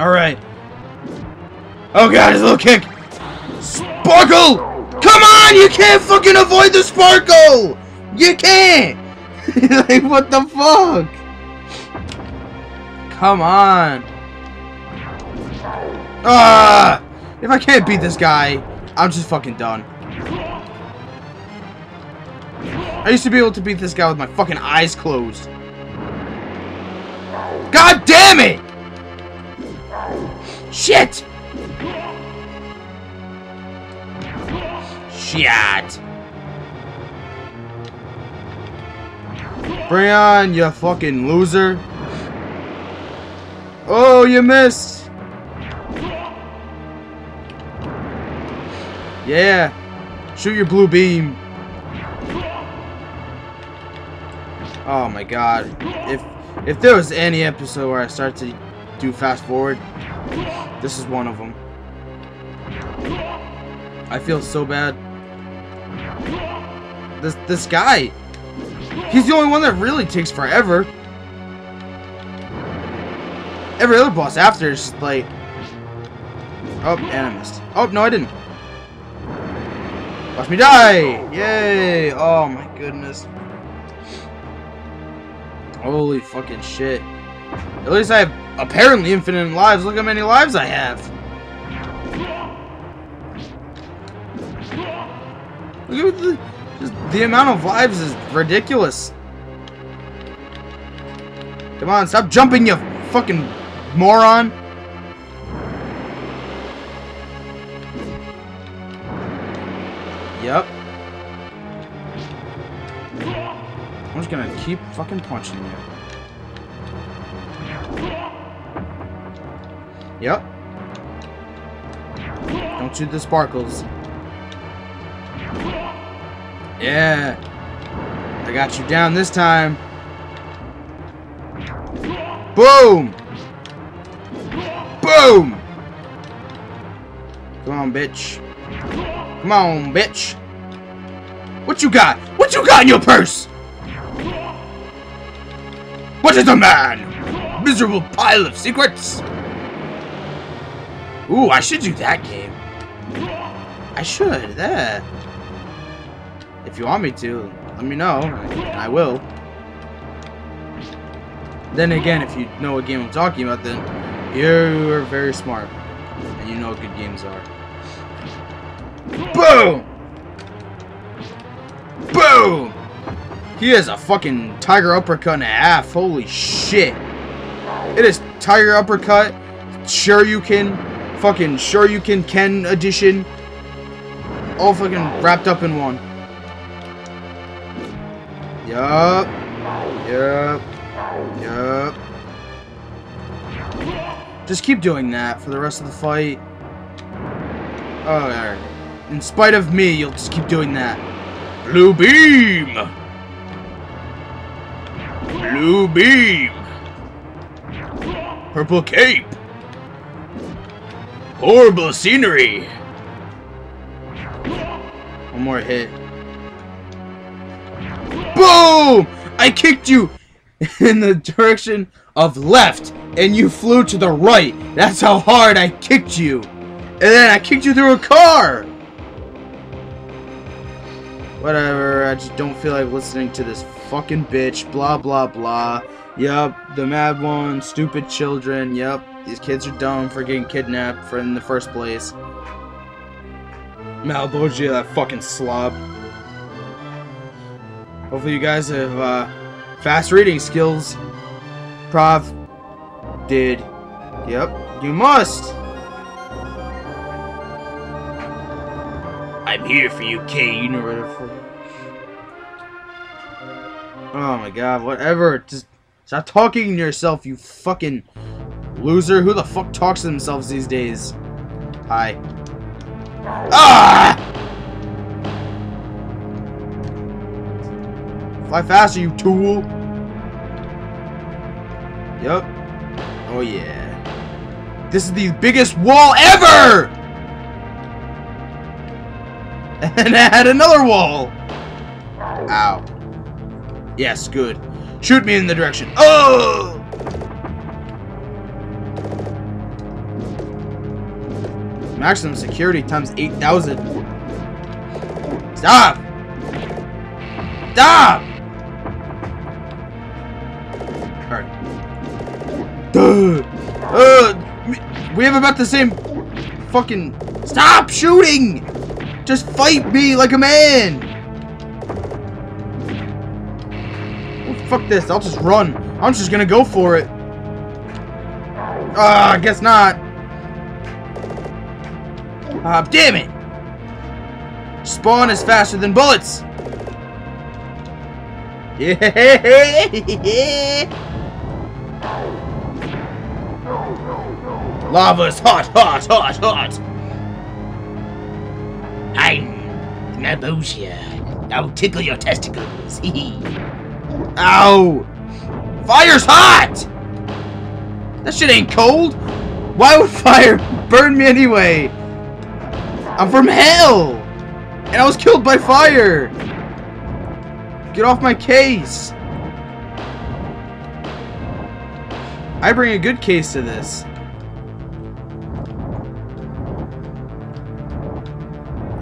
Alright. Oh god, his little kick! Sparkle! Come on! You can't fucking avoid the sparkle! You can't! like, what the fuck? Come on. Ah! If I can't beat this guy, I'm just fucking done. I used to be able to beat this guy with my fucking eyes closed. God damn it! Shit! Shit! Bring on, you fucking loser. Oh, you missed! Yeah. Shoot your blue beam. Oh my god. If if there was any episode where I start to do fast forward, this is one of them. I feel so bad. This this guy, he's the only one that really takes forever. Every other boss after is just like, oh, missed. Oh no, I didn't. Watch me die! Yay! Oh my goodness. Holy fucking shit. At least I have apparently infinite lives. Look how many lives I have. Look at the, just the amount of lives is ridiculous. Come on, stop jumping, you fucking moron. Yep. I'm just gonna keep fucking punching you. Yep. Don't shoot the sparkles. Yeah. I got you down this time. Boom! Boom! Come on, bitch. Come on, bitch. What you got? What you got in your purse? What is a man? Miserable pile of secrets. Ooh, I should do that game. I should, that. If you want me to, let me know. I will. Then again, if you know what game I'm talking about, then you're very smart. And you know what good games are. Boom! Boom! He has a fucking tiger uppercut and a half. Holy shit. It is tiger uppercut, sure you can, fucking Shoryuken edition. All fucking wrapped up in one. Yup. Yup. Yup. Just keep doing that for the rest of the fight. Oh, alright. In spite of me, you'll just keep doing that. Blue beam! Blue beam! Purple cape! Horrible scenery! One more hit. Boom! I kicked you in the direction of left, and you flew to the right. That's how hard I kicked you. And then I kicked you through a car! Whatever, I just don't feel like listening to this fucking bitch, blah blah blah. Yup, the mad one, stupid children, yup, these kids are dumb for getting kidnapped for in the first place. Malebolgia, that fucking slob. Hopefully you guys have uh, fast reading skills. Prov did. Yep, you must! I'm here for you, Kane, or whatever. Oh my god, whatever. Just stop talking to yourself, you fucking loser. Who the fuck talks to themselves these days? Hi. Ah! Fly faster, you tool. Yup. Oh yeah. This is the biggest wall ever! And had another wall! Ow. Yes, good. Shoot me in the direction. Oh! Maximum security times 8,000. Stop! Stop! Alright. Duh! Uh, we have about the same fucking... Stop shooting! Just fight me like a man! Well, fuck this, I'll just run. I'm just gonna go for it. Ah, uh, I guess not. Ah, uh, damn it! Spawn is faster than bullets! Yeah! Lava's hot, hot, hot, hot! I'm Nabosia. I'll tickle your testicles. Ow! Fire's hot! That shit ain't cold! Why would fire burn me anyway? I'm from hell! And I was killed by fire! Get off my case! I bring a good case to this.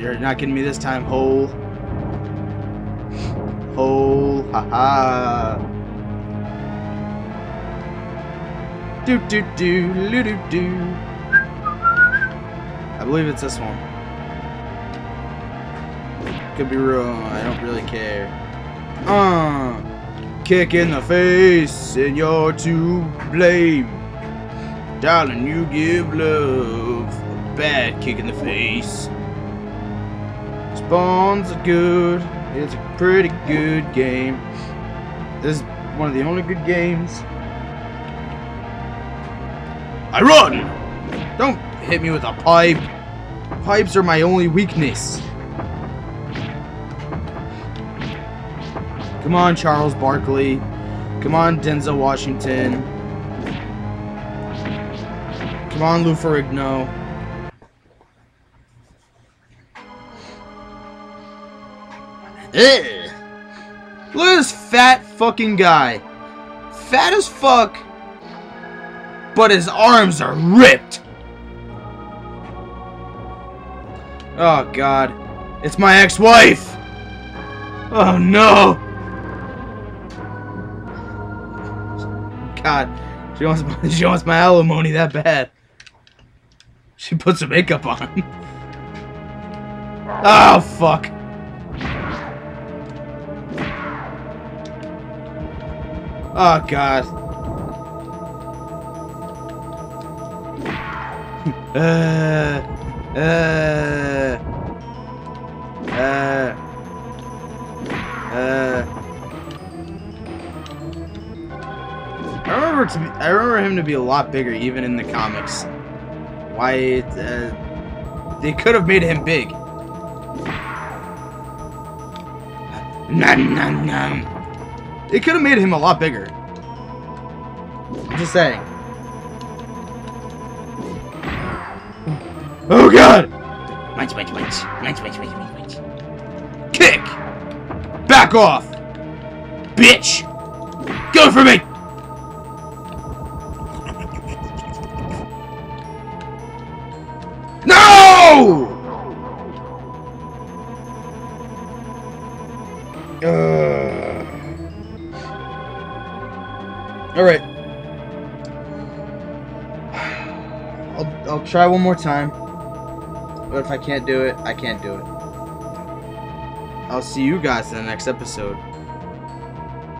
You're not getting me this time, hole. Hole, haha. Do do do do do do. I believe it's this one. Could be wrong. I don't really care. Uh, kick in the face, and you're to blame. Darling, you give love a bad kick in the face. Spawn's are good. It's a pretty good game. This is one of the only good games. I run! Don't hit me with a pipe. Pipes are my only weakness. Come on, Charles Barkley. Come on, Denzel Washington. Come on, Lou Ferrigno. Ugh. Look at this fat fucking guy. Fat as fuck. But his arms are ripped. Oh, God. It's my ex-wife. Oh, no. God, she wants my, she wants my alimony that bad. She puts some makeup on. oh fuck. Oh god. uh, uh, to be, I remember him to be a lot bigger even in the comics. Why uh, they could have made him big. Nom, nom, nom. They could have made him a lot bigger. I'm just saying. Oh god! Munch, munch. Munch, munch, munch, munch, munch. Kick! Back off! Bitch! Go for me! Uh. Alright. I'll, I'll try one more time. But if I can't do it, I can't do it. I'll see you guys in the next episode.